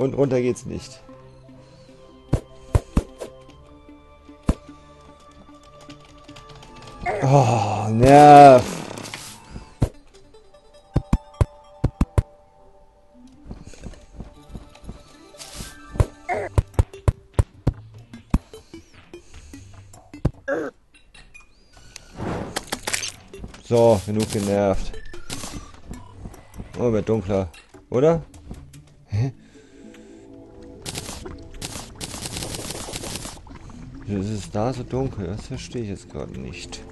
Und runter geht's nicht. Oh, nerv. So, genug genervt. Oh, wird dunkler. Oder? Hä? Wieso ist es da so dunkel? Das verstehe ich jetzt gerade nicht.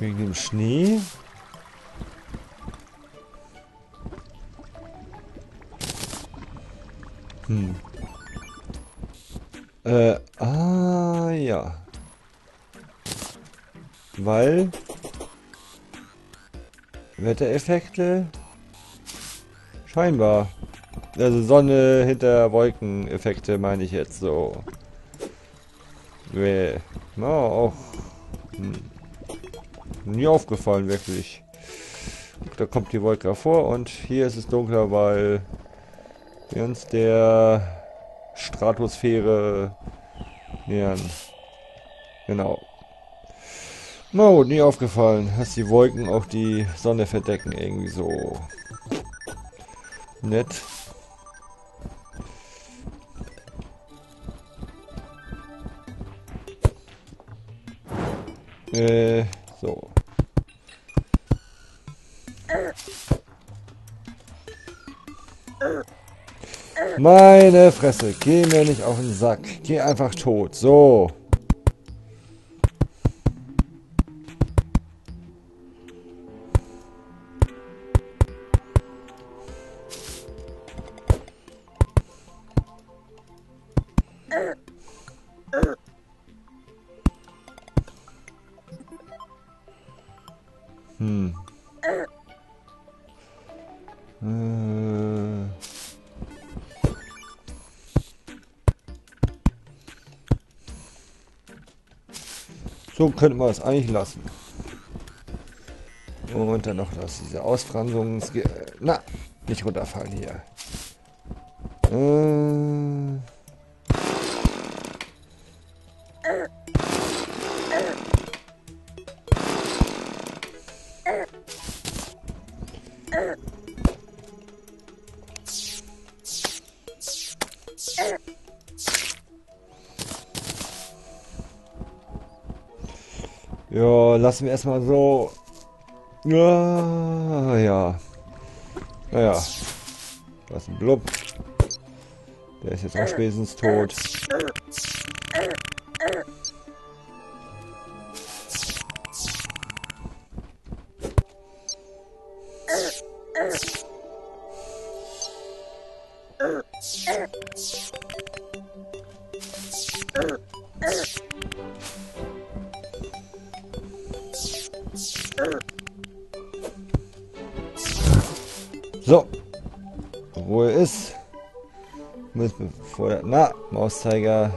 Wegen dem Schnee? Hm. Wettereffekte scheinbar. Also Sonne hinter Wolkeneffekte meine ich jetzt so. Ja, auch hm, nie aufgefallen wirklich. Da kommt die Wolke hervor und hier ist es dunkler, weil wir uns der Stratosphäre nähern. Genau. Na gut, nie aufgefallen, dass die Wolken auch die Sonne verdecken, irgendwie so. Nett. Äh, so. Meine Fresse, geh mir nicht auf den Sack. Geh einfach tot. So. So könnte man es eigentlich lassen. Und dann noch das, diese Ausfransungs... Na, nicht runterfallen hier. Äh... Ja, lassen wir erstmal so. Ja, ja. Naja. Da ist ein Blub. Der ist jetzt auch spätestens tot. Mauszeiger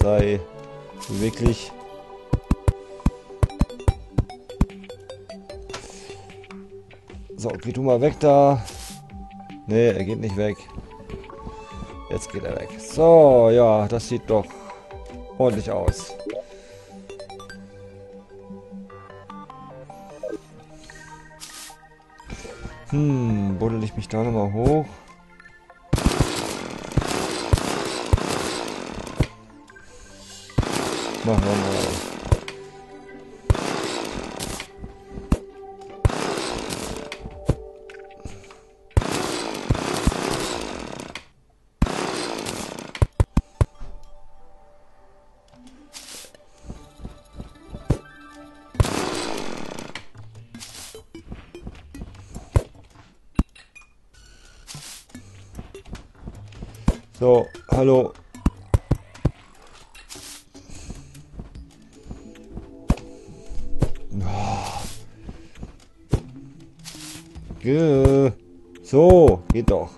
sei wirklich So, geh du mal weg da. Nee, er geht nicht weg. Jetzt geht er weg. So, ja, das sieht doch ordentlich aus. Hm, buddel ich mich da nochmal hoch? Machen wir mal. So, hallo. So, geht doch.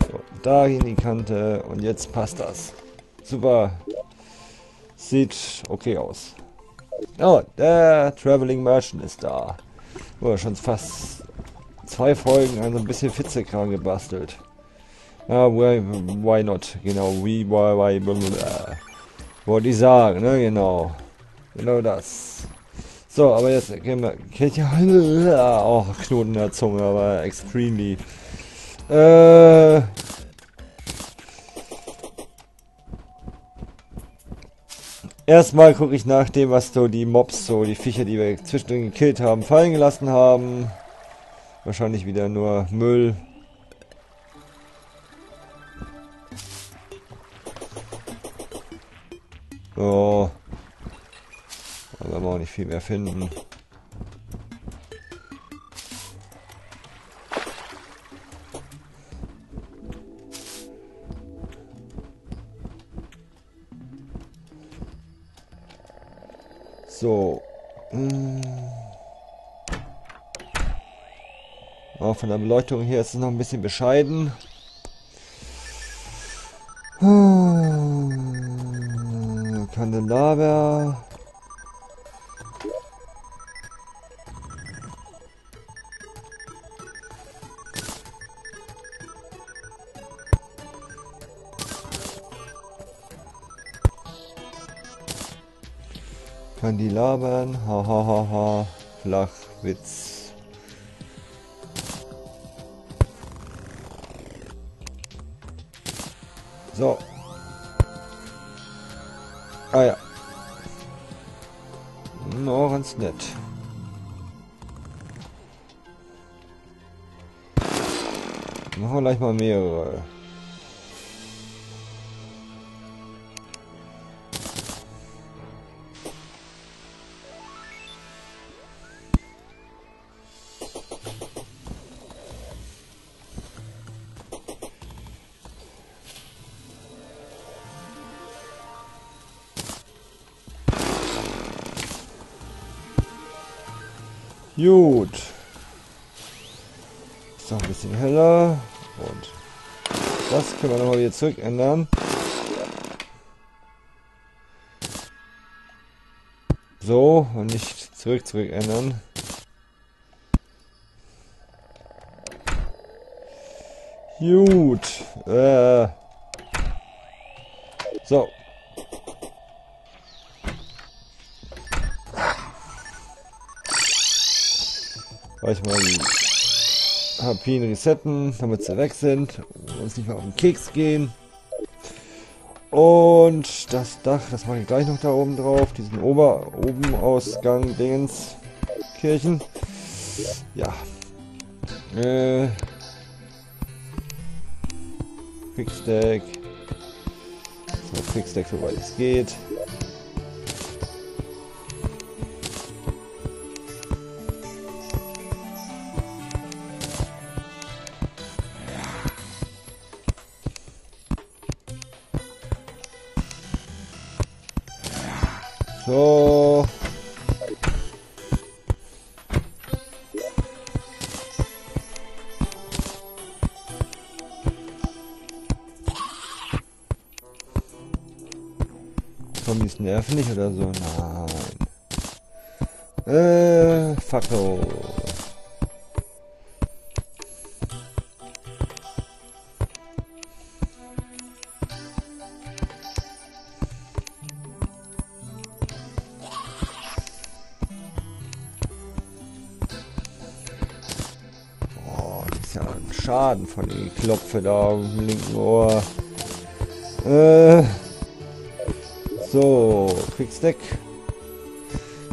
So, da in die Kante und jetzt passt das. Super. Sieht okay aus. Oh, der Traveling Merchant ist da. Oh, schon fast zwei Folgen also ein bisschen Fitzekran gebastelt. Ja, why, why not? Genau, wie, why, why, blablabla. Wollte ich sagen, ne? Genau. Genau das. So, aber jetzt gehen wir. Auch oh, Knoten in der Zunge, aber extremely. Äh. Erstmal gucke ich nach dem, was so die Mobs, so die Viecher, die wir zwischendrin gekillt haben, fallen gelassen haben. Wahrscheinlich wieder nur Müll. So. Werden wir auch nicht viel mehr finden. So. Hm. Oh, von der Beleuchtung hier ist es noch ein bisschen bescheiden. Hm. Kandelaber. Kann die labern. Ha ha ha ha. Flachwitz. So. Ah ja. No, ganz nett. Machen wir gleich mal mehrere. Gut. Ist noch ein bisschen heller. Und das können wir nochmal wieder zurück ändern. So, und nicht zurück, zurück ändern. Gut. Äh. So, Gleich mal die Harpien resetten, damit sie weg sind und uns nicht mehr auf den Keks gehen. Und das Dach, das mache ich gleich noch da oben drauf. Diesen Ober oben Ausgang Dingens Kirchen. Ja. Äh. Quickstack. So, Quickstack, soweit es geht. Zombies nerven nicht oder so? Nein. Äh, Fackel. Schaden von den Klopfe da im linken Ohr. Äh, so, Quick Stack.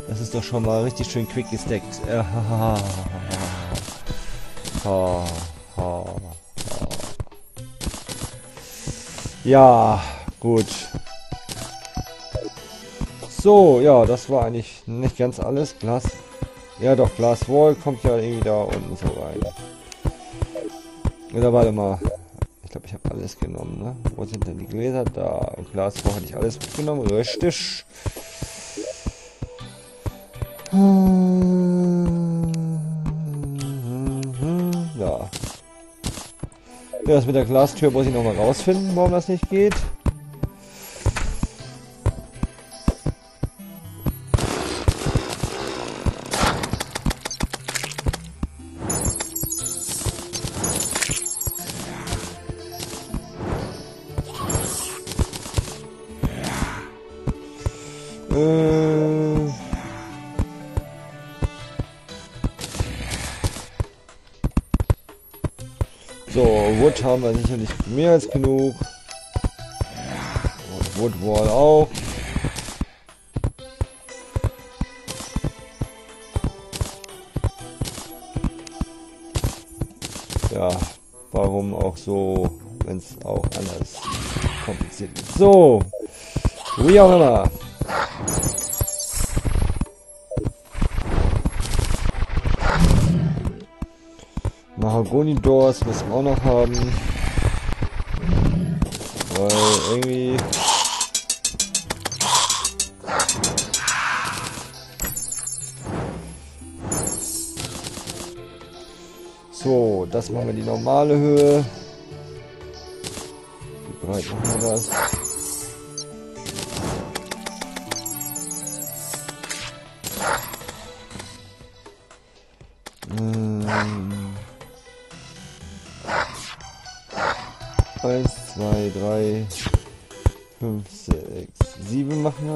Das ist doch schon mal richtig schön quick gesteckt. Ja, gut. So, ja, das war eigentlich nicht ganz alles. Glas. Ja, doch, Glas Wall kommt ja irgendwie da unten so rein. Oder warte mal. Ich glaube, ich habe alles genommen, ne? Wo sind denn die Gläser? Da. Glas hatte ich alles mitgenommen. Richtig. Ja. Das mit der Glastür muss ich nochmal rausfinden, warum das nicht geht. Äh. So, Wood haben wir sicherlich mehr als genug. Woodwall auch. Ja, warum auch so, wenn es auch anders kompliziert ist. So, wie auch immer. Doors müssen wir auch noch haben. Weil irgendwie... So, das machen wir die normale Höhe. Wie breit machen wir das?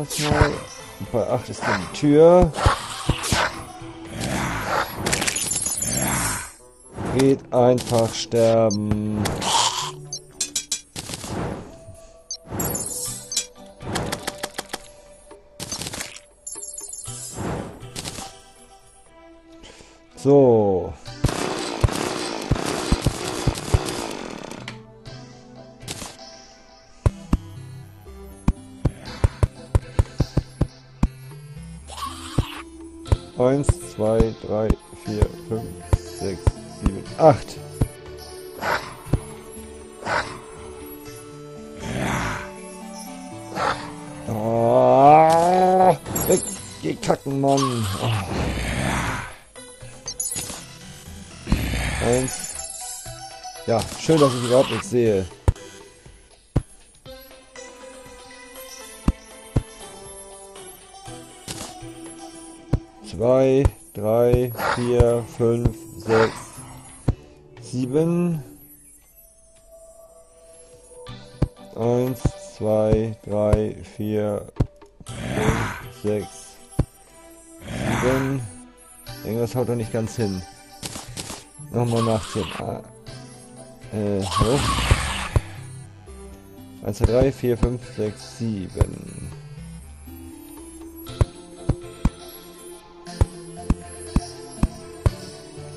Das mal. Und bei acht ist dann die Tür. Geht einfach sterben. 1, 2, 3, 4, 5, 6, 7, 8. Oh, weg, geh kacken, Mann. Oh. Eins. Ja, schön, dass ich überhaupt nichts sehe. Zwei, drei, vier, fünf, sechs, sieben. Eins, zwei, drei, vier, fünf, sechs, sieben. Irgendwas haut doch nicht ganz hin. Nochmal nachziehen. Ah. Äh, hallo? 1, 2, 3, 4, 5, 6, 7.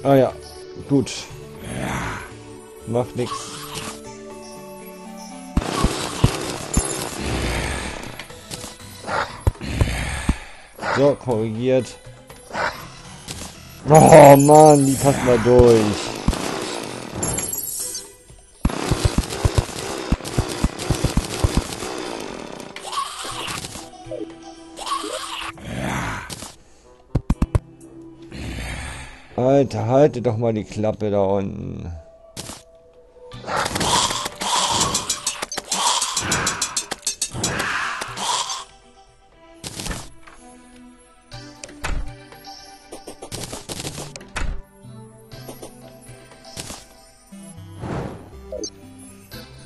Ah ja, gut. Macht nix. So, korrigiert. Oh Mann, die passen da durch. Alter, halte doch mal die Klappe da unten.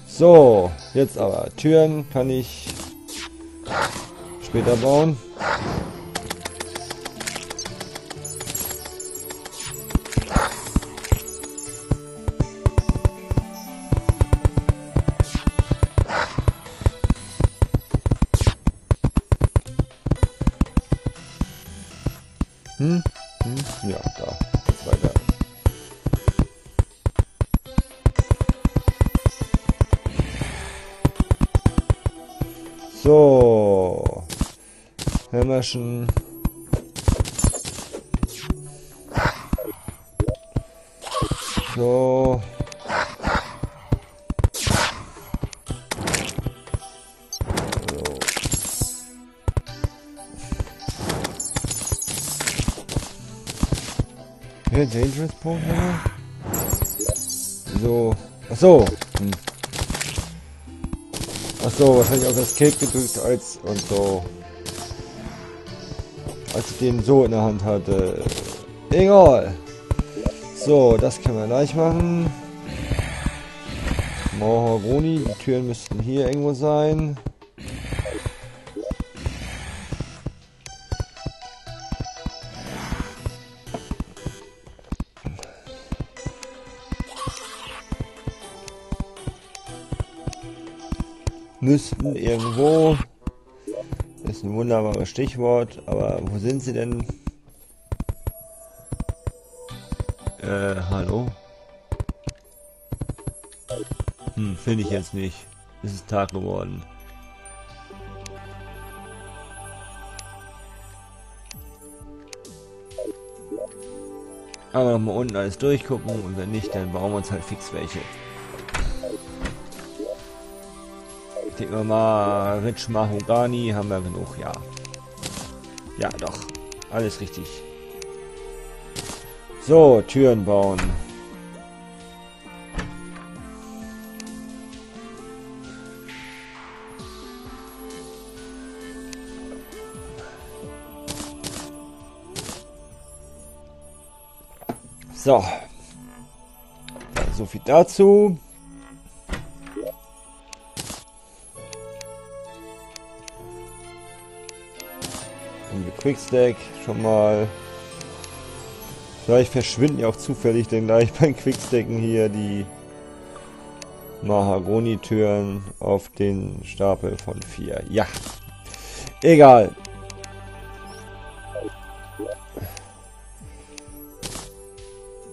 So, jetzt aber. Türen kann ich später bauen. So. Hämmerchen. So. Dangerous Programmer? So. Ach so. Hm. Ach so, wahrscheinlich auf Escape gedrückt als und so. Als ich den so in der Hand hatte. Egal. So, das können wir gleich machen. Mahagoni, die Türen müssten hier irgendwo sein. Müssten irgendwo. Ist ein wunderbares Stichwort, aber wo sind sie denn? Äh, hallo? Hm, finde ich jetzt nicht. Es ist Tag geworden. Aber mal unten alles durchgucken und wenn nicht, dann bauen wir uns halt fix welche. Ticken wir mal Rich Mahogani, haben wir genug, ja. Ja, doch. Alles richtig. So, Türen bauen. So. So viel dazu. Quickstack schon mal. Vielleicht verschwinden ja auch zufällig dann gleich beim Quickstacken hier die Mahagoni-Türen auf den Stapel von vier. Ja. Egal.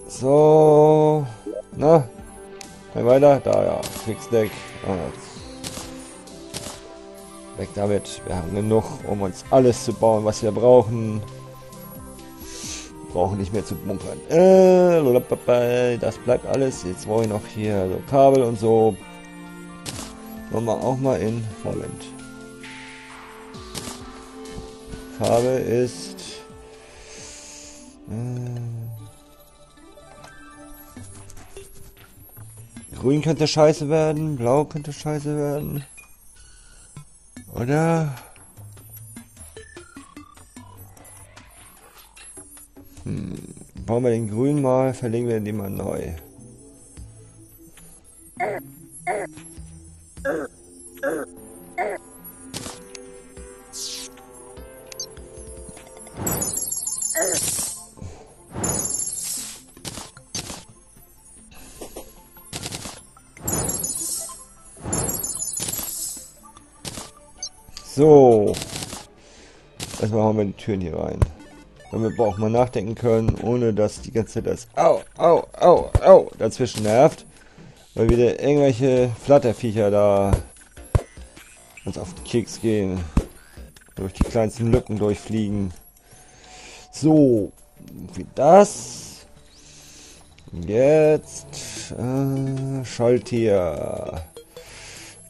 So. Na? Mal weiter. Da, ja. Quickstack. Ah, weg damit. Wir haben genug, um uns alles zu bauen, was wir brauchen. Brauchen nicht mehr zu bunkern. Äh, das bleibt alles. Jetzt brauche ich noch hier so Kabel und so. Machen wir auch mal in Moment. Farbe ist... Äh, Grün könnte scheiße werden, blau könnte scheiße werden. Oder? Hm. Bauen wir den grün mal, verlegen wir den mal neu. So. Erstmal hauen wir die Türen hier rein. Damit wir auch mal nachdenken können, ohne dass die ganze Zeit das Au, Au, Au, Au dazwischen nervt. Weil wieder irgendwelche Flatterviecher da uns auf den Keks gehen. Durch die kleinsten Lücken durchfliegen. So, wie das. Jetzt äh, Schaltier.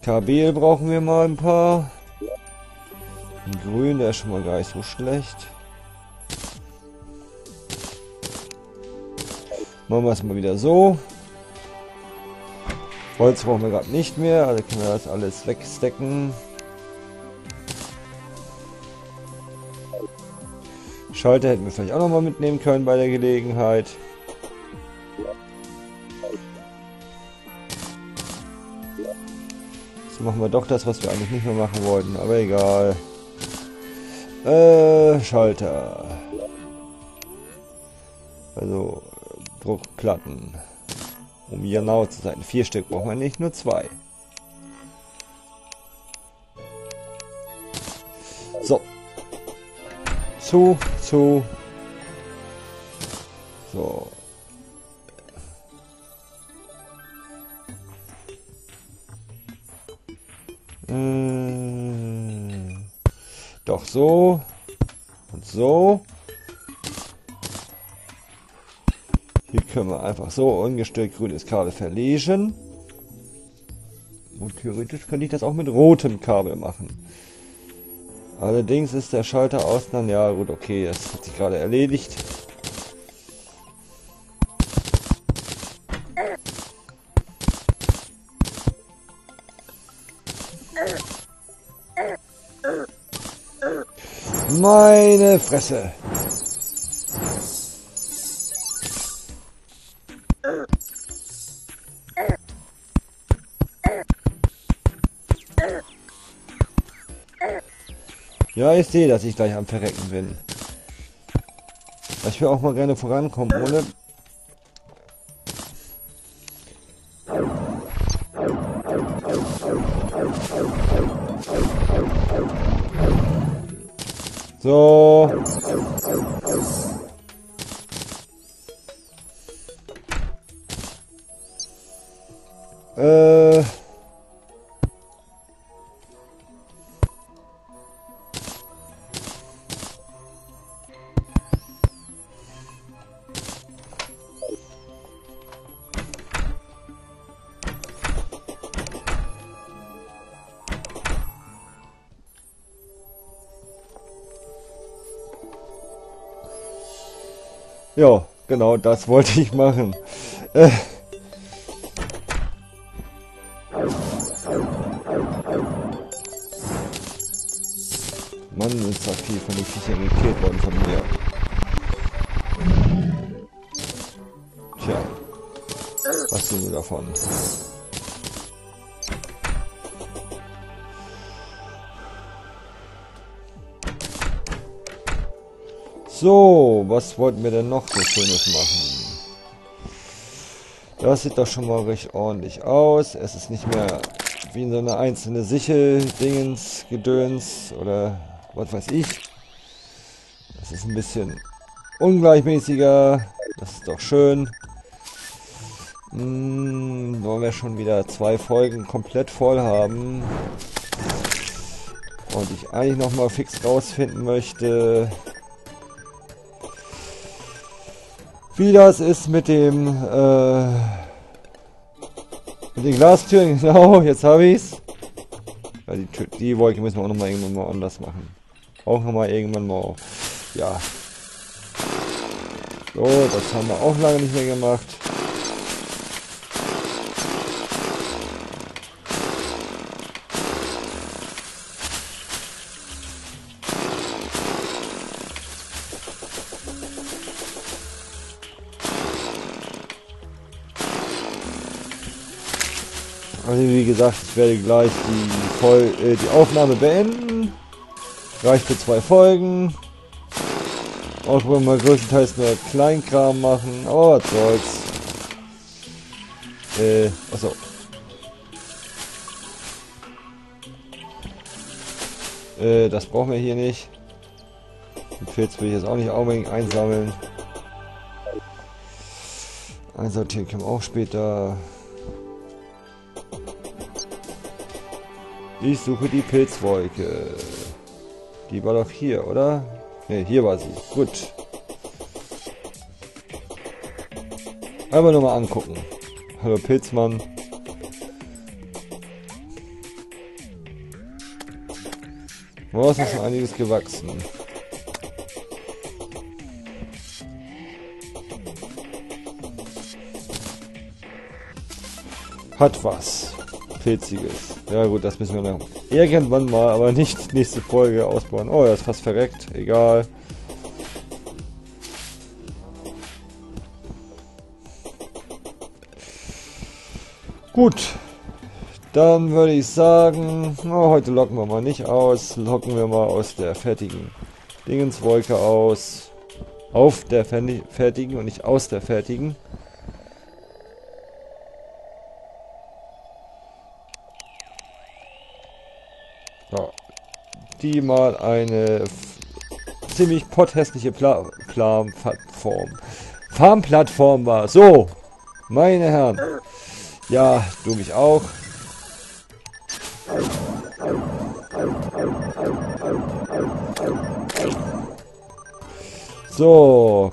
Kabel brauchen wir mal ein paar. Grün, der ist schon mal gar nicht so schlecht. Machen wir es mal wieder so. Holz brauchen wir gerade nicht mehr, also können wir das alles wegstecken. Schalter hätten wir vielleicht auch noch mal mitnehmen können bei der Gelegenheit. Jetzt machen wir doch das, was wir eigentlich nicht mehr machen wollten, aber egal. Äh, Schalter. Also, Druckplatten. Um genau zu sein. Vier Stück brauchen wir nicht, nur zwei. So. Zu, zu. So. Äh, doch so. Und so. Hier können wir einfach so ungestört grünes Kabel verlegen. Und theoretisch könnte ich das auch mit rotem Kabel machen. Allerdings ist der Schalter außen. Ja gut, okay, das hat sich gerade erledigt. Meine Fresse. Ja, ich sehe, dass ich gleich am Verrecken bin. Ich will auch mal gerne vorankommen, ohne... So. Ja, genau das wollte ich machen. Äh. Mann, ist da viel von den Viechern gekillt worden von mir. Tja, was tun wir davon? Was wollten wir denn noch so Schönes machen? Das sieht doch schon mal recht ordentlich aus. Es ist nicht mehr wie in so eine einzelne Sichel-Dingens, Gedöns oder was weiß ich. Das ist ein bisschen ungleichmäßiger. Das ist doch schön. Hm, wollen wir schon wieder zwei Folgen komplett voll haben. Und ich eigentlich noch mal fix rausfinden möchte, wie das ist mit dem äh, mit den Glastüren. Genau, jetzt habe ich's. Ja, die, die Wolke müssen wir auch noch mal irgendwann mal anders machen. Auch noch mal irgendwann mal. Ja. So, das haben wir auch lange nicht mehr gemacht. Also wie gesagt, ich werde gleich die, Vol äh, die Aufnahme beenden. Reicht für zwei Folgen. Auch wenn wir größtenteils nur Kleinkram machen. Aber was soll's. Äh, achso. Äh, das brauchen wir hier nicht. Den Pilz will ich jetzt auch nicht unbedingt einsammeln. Einsortieren können wir auch später. Ich suche die Pilzwolke. Die war doch hier, oder? Ne, hier war sie. Gut. Einfach nur mal angucken. Hallo Pilzmann. Oh, ist schon einiges gewachsen. Hat was. Pilziges. Ja gut, das müssen wir dann irgendwann mal, aber nicht nächste Folge ausbauen. Oh, er ist fast verreckt. Egal. Gut. Dann würde ich sagen, oh, heute locken wir mal nicht aus. Locken wir mal aus der fertigen Dingenswolke aus. Auf der fertigen und nicht aus der fertigen. Die mal eine ziemlich potthässliche Pla Plan-Plattform. Farmplattform war. So, meine Herren. Ja, du mich auch. So.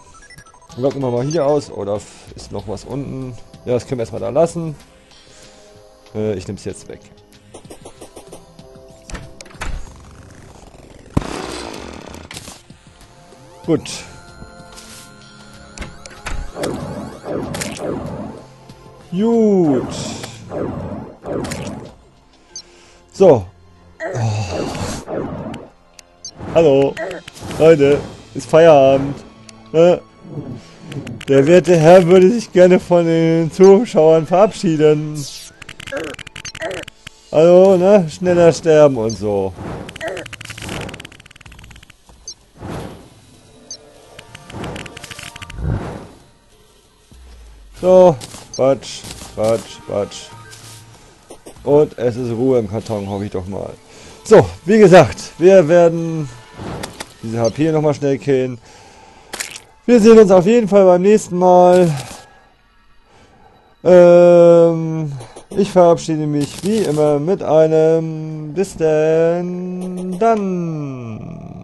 Locken wir mal hier aus. Oder ist noch was unten? Ja, das können wir erstmal da lassen. Äh, ich nehme es jetzt weg. Gut. Gut. So. Oh. Hallo. Leute, ist Feierabend. Ne? Der werte Herr würde sich gerne von den Zuschauern verabschieden. Hallo, ne? Schneller sterben und so. So, Quatsch, Quatsch, Quatsch. Und es ist Ruhe im Karton, hoffe ich doch mal. So, wie gesagt, wir werden diese HP nochmal schnell killen. Wir sehen uns auf jeden Fall beim nächsten Mal. Ähm, ich verabschiede mich wie immer mit einem bis denn dann.